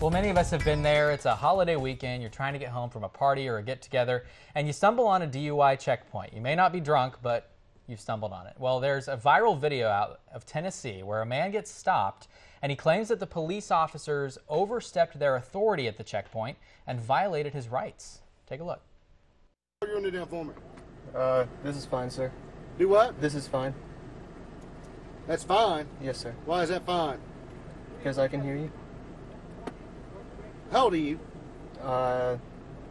Well, many of us have been there. It's a holiday weekend. You're trying to get home from a party or a get together, and you stumble on a DUI checkpoint. You may not be drunk, but you've stumbled on it. Well, there's a viral video out of Tennessee where a man gets stopped and he claims that the police officers overstepped their authority at the checkpoint and violated his rights. Take a look. What are you doing for me? Uh, this is fine, sir. Do what? This is fine. That's fine. Yes, sir. Why is that fine? Because I can hear you. How old are you? Uh,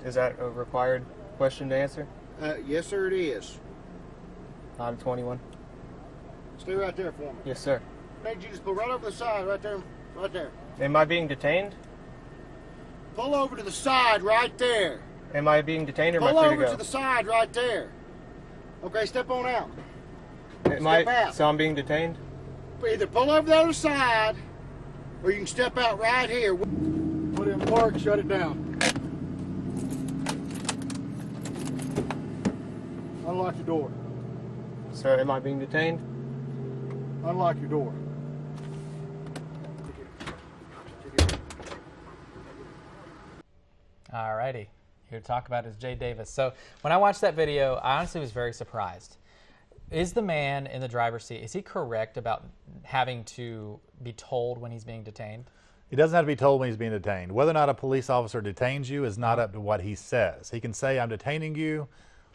is that a required question to answer? Uh, yes, sir, it is. I'm 21. Stay right there for me. Yes, sir. Need you just pull right over the side, right there, right there. Am I being detained? Pull over to the side, right there. Am I being detained or am Pull I free over to to the side, right there. Okay, step on out. Am I, step out. so I'm being detained? Either pull over the other side, or you can step out right here. Put it in park, shut it down. Unlock your door. Sir, am I being detained? Unlock your door. Alrighty, here to talk about is Jay Davis. So when I watched that video, I honestly was very surprised. Is the man in the driver's seat, is he correct about having to be told when he's being detained? He doesn't have to be told when he's being detained. Whether or not a police officer detains you is not up to what he says. He can say, I'm detaining you,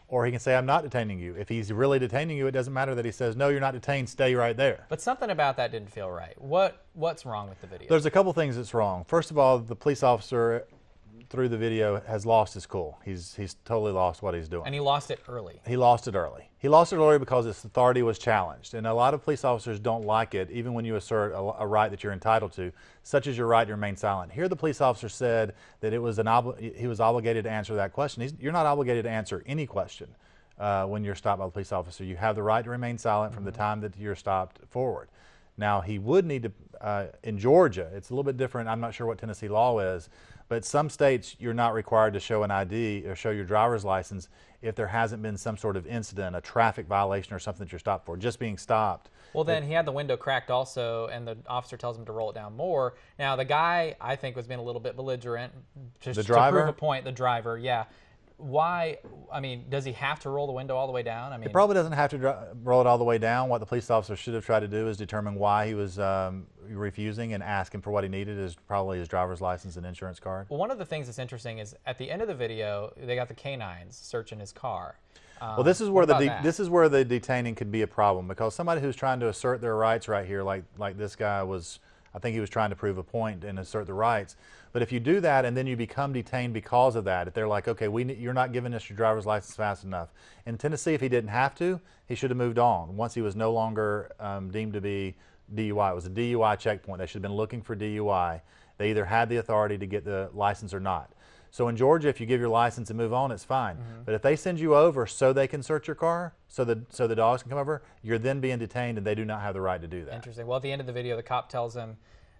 or he can say, I'm not detaining you. If he's really detaining you, it doesn't matter that he says, No, you're not detained, stay right there. But something about that didn't feel right. What What's wrong with the video? There's a couple things that's wrong. First of all, the police officer through the video has lost his cool. He's he's totally lost what he's doing. and he lost it early. He lost it early. He lost it early because his authority was challenged. And a lot of police officers don't like it, even when you assert a, a right that you're entitled to, such as your right to remain silent. Here, the police officer said that it was an obli- he was obligated to answer that question. He's, you're not obligated to answer any question uh, when you're stopped by the police officer. You have the right to remain silent from the time that you're stopped forward. Now, he would need to, uh, in Georgia, it's a little bit different. I'm not sure what Tennessee law is, but some states you're not required to show an ID or show your driver's license if there hasn't been some sort of incident, a traffic violation or something that you're stopped for. Just being stopped. Well, then he had the window cracked also, and the officer tells him to roll it down more. Now, the guy, I think, was being a little bit belligerent. Just The To prove a point, the driver, yeah. Why, I mean, does he have to roll the window all the way down? I mean, he Probably doesn't have to roll it all the way down. What the police officer should have tried to do is determine why he was um, refusing and ask him for what he needed is probably his driver's license and insurance card. Well, one of the things that's interesting is at the end of the video, they got the canines searching his car. Um, Well, this is where the de- this is where the detaining could be a problem because somebody who's trying to assert their rights right here, like like this guy was, I think he was trying to prove a point and assert the rights. But if you do that and then you become detained because of that, if they're like, okay, we you're not giving us your driver's license fast enough. In Tennessee, if he didn't have to, he should have moved on once he was no longer um, deemed to be DUI. It was a DUI checkpoint. They should have been looking for DUI. They either had the authority to get the license or not. So in Georgia, if you give your license and move on, it's fine. But if they send you over so they can search your car, so the so the dogs can come over, you're then being detained, and they do not have the right to do that. Interesting. Well, at the end of the video, the cop tells him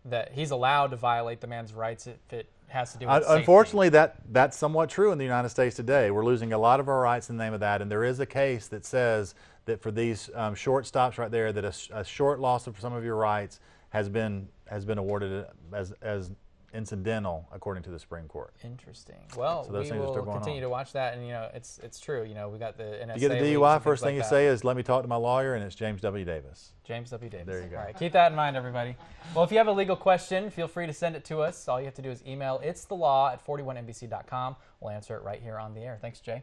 that he's allowed to violate the man's rights if it has to do with safety. Unfortunately, that that's somewhat true in the United States today. We're losing a lot of our rights in the name of that, and there is a case that says that for these um, short stops right there, that a short loss of some of your rights has been has been awarded as as incidental according to the Supreme Court. Interesting. Well, So those we things are will continue on. to watch that, and you know, it's it's true. You know, we got the NSA. You get a DUI, first thing you like say is, "Let me talk to my lawyer," and it's James W. Davis. James W. Davis. There you go. All right, keep that in mind, everybody. Well, if you have a legal question, feel free to send it to us. All you have to do is email it's the law at 41nbc.com. We'll answer it right here on the air. Thanks, Jay.